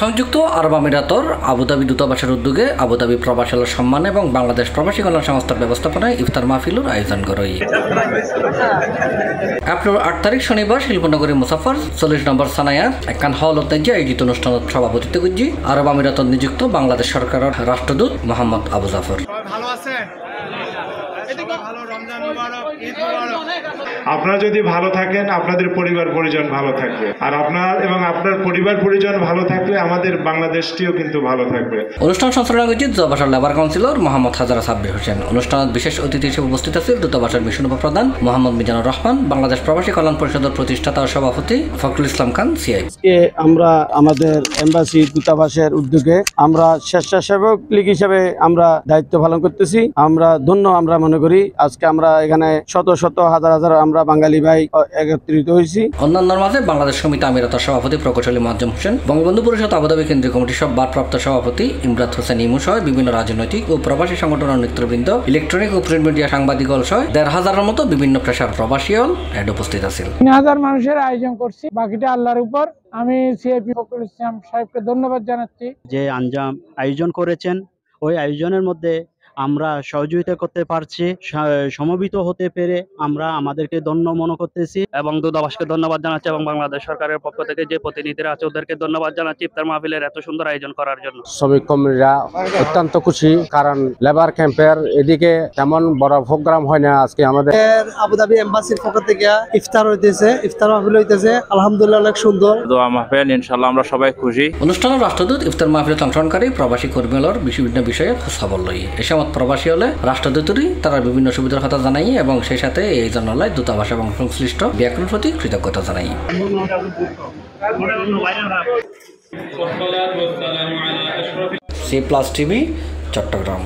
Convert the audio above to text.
সংযুক্ত আরব আমিরাতর আবুধাবি দূতাবাসের উদ্যোগে আবুধাবি প্রবাসীর সম্মান এবং বাংলাদেশ প্রবাসী কল্যাণ সংস্থার ব্যবস্থাপনায় ইফতার মাহফিলুর আয়োজন করে এপ্রিল আট তারিখ শনিবার শিল্পনগরী মুসাফর চল্লিশ নম্বর সানায়ার একান হল ঐতিহ্যে আয়োজিত অনুষ্ঠানত সভাপতিত্ব করছি আরব আমিরাতত নিযুক্ত বাংলাদেশ সরকারের রাষ্ট্রদূত মোহাম্মদ আবু জাফর। ভালো আপনারা যদি ভালো থাকেন আপনাদের পরিবার পরিজন ভালো থাকবে। আর আপনার এবং আপনার পরিবার পরিজন ভালো থাকলে আমাদের বাংলাদেশটিও কিন্তু ভালো থাকবে। অনুষ্ঠান সঞ্চালনা করছে দূতাবাসের লেবার কাউন্সিলর মোহাম্মদ হাজারা সাব্বির হোসেন। অনুষ্ঠানত বিশেষ অতিথি হিসেবে উপস্থিত আছেন দূতাবাসের মিশন উপপ্রধান মোহাম্মদ মিজানুর রহমান বাংলাদেশ প্রবাসী কল্যাণ পরিষদের প্রতিষ্ঠাতা ও সভাপতি ফখরুল ইসলাম খান সিআই। আমরা আমাদের এম্বাসি দূতাবাসের উদ্যোগে আমরা স্বেচ্ছাসেবক লীগ হিসেবে আমরা দায়িত্ব পালন করতেছি। আমরা ধন্য আমরা মনে করি। আজকে আমরা এখানে শত শত হাজার হাজার আমরা বাঙালি ভাই একত্রিত হয়েছি। অন্যান্যর মাঝে বাংলাদেশ সমিতি আমিরাতার সভাপতি প্রকৌশলী মোয়াজ্জম হোসেন বঙ্গবন্ধু পরিষদ আবুধাবি কেন্দ্রীয় কমিটির সব ভারপ্রাপ্ত সভাপতি ইমরাত হোসেন ইমু সহ বিভিন্ন রাজনৈতিক ও প্রবাসী সংগঠনের নেতৃবৃন্দ ইলেকট্রনিক ও প্রিন্ট মিডিয়া সাংবাদিক সহ দেড় হাজারের মতো বিভিন্ন পেশার প্রবাসী হল এড উপস্থিত আছেন। তিন হাজার মানুষের আয়োজন করছি বাকিটা আল্লাহর উপর। আমি সিআইপি ফখরুল ইসলাম সাহেবকে ধন্যবাদ জানাচ্ছি। যে আঞ্জাম আয়োজন করেছেন ওই আয়োজনের মধ্যে আমরা সহযোগিতা করতে পারছি সমবিত হতে পেরে আমরা আমাদেরকে ধন্য মনে করতেছি। এবং দূতাবাসকে ধন্যবাদ জানাচ্ছি এবং বাংলাদেশ সরকারের পক্ষ থেকে যে প্রতিনিধিরা আছে ওদেরকে ধন্যবাদ জানাচ্ছি ইফতার মাহফিলের এত সুন্দর আয়োজন করার জন্য। শ্রমিক কর্মীরা অত্যন্ত খুশি কারণ লেবার ক্যাম্পের এদিকে তেমন বড় প্রোগ্রাম হয় না আজকে আমাদের। আবুধাবি এম্বাসির পক্ষ থেকে ইফতার হইতেছে ইফতার মাহফিল হইতেছে। আলহামদুলিল্লাহ অনেক সুন্দর। দোয়া মাহফিল ইনশাল্লাহ আমরা সবাই খুশি। অনুষ্ঠানের রাষ্ট্রদূত ইফতার মাহফিলে অংশগ্রহণকারী প্রবাসী কর্মীলর বিভিন্ন বিষয়ে খোঁজখবর লই। এ সময় প্রবাসী হলে রাষ্ট্রদূতরই তারা বিভিন্ন সুবিধার কথা জানাই এবং সেই সাথে এই জানালায় দূতাবাস এবং সংশ্লিষ্ট ব্যাকরণ প্রতি কৃতজ্ঞতা জানাই। C plus TV Chittagong